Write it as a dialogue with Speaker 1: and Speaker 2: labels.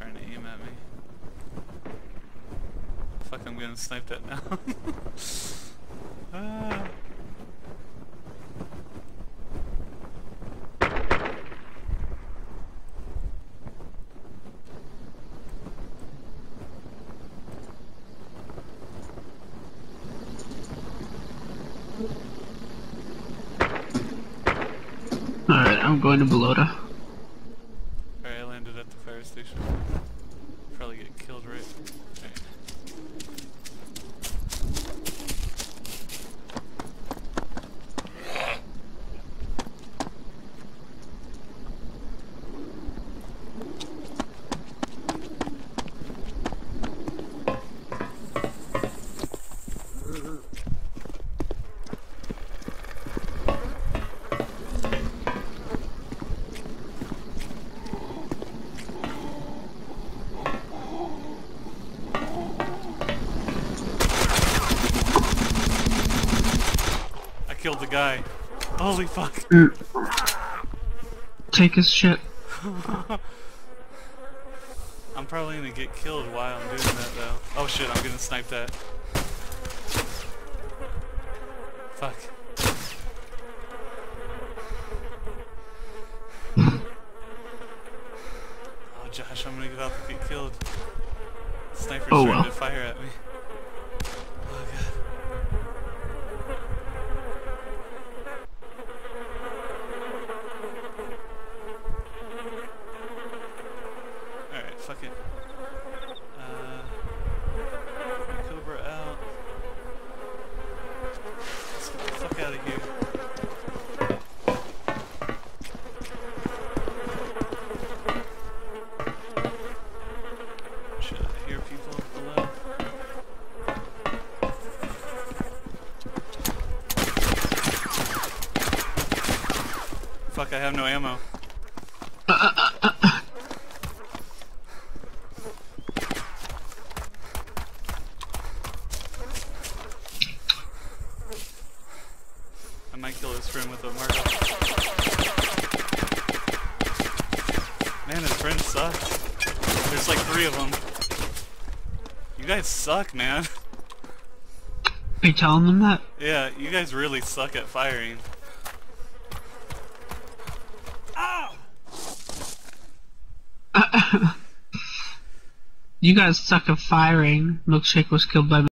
Speaker 1: trying to aim at me. Fuck, I'm getting sniped at now. ah.
Speaker 2: Alright, I'm going to Balota.
Speaker 1: Alright, I landed at the fire station. Probably get killed right. Killed the guy. Holy fuck.
Speaker 2: Mm. Take his shit.
Speaker 1: I'm probably gonna get killed while I'm doing that though. Oh shit, I'm gonna snipe that. Fuck. Oh Josh, I'm gonna about to get killed. Sniper's
Speaker 2: Oh,
Speaker 1: trying
Speaker 2: well.
Speaker 1: to fire at me. Oh god. Alright, fuck it. Uh, Kobra out. Let's get the fuck out of here. Fuck, I have no ammo. I might kill his friend with a marker. Man, his friend sucks. There's like three of them. You guys suck, man.
Speaker 2: Are you telling them that?
Speaker 1: yeah, you guys really suck at firing.
Speaker 2: You guys suck at firing. Milkshake was killed by